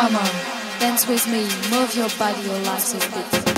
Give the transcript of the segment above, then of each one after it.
Come on, dance with me, move your body, your life is.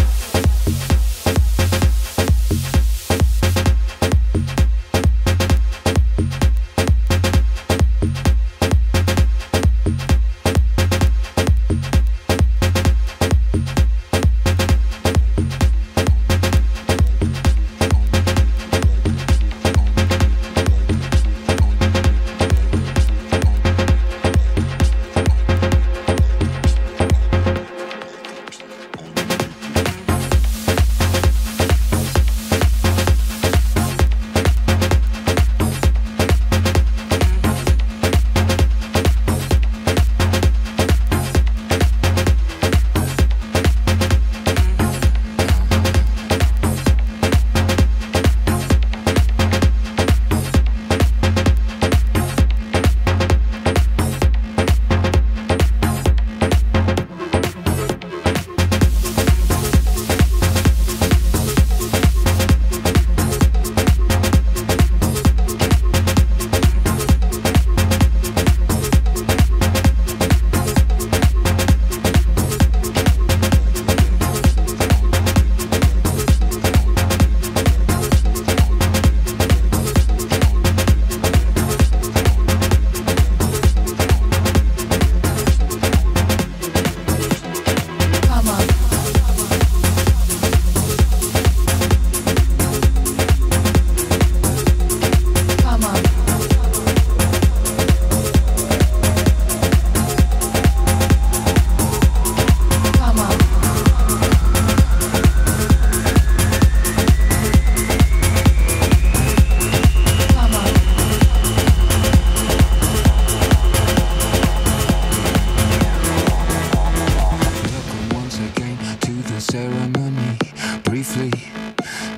Ceremony. Briefly,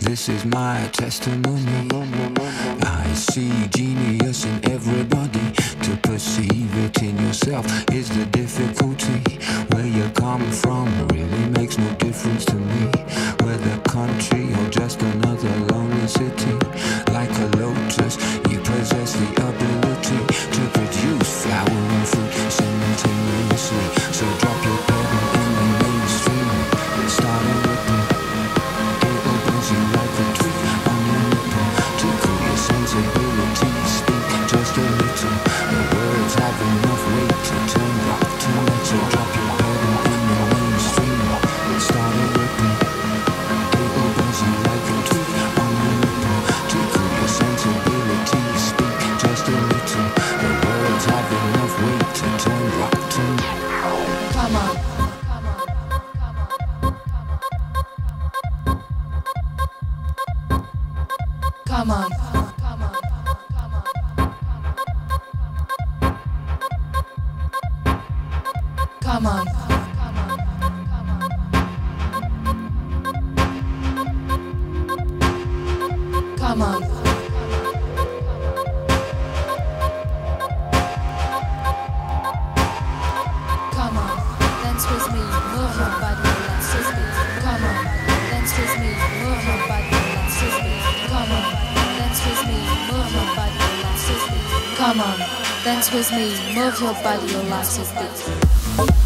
this is my testimony. I see genius in everybody. To perceive it in yourself is the difficulty. Where you come from really makes no difference to me. Whether country or just another lonely city. Come on, dance with me, move your body. Come on, dance with me, move your body, your life is.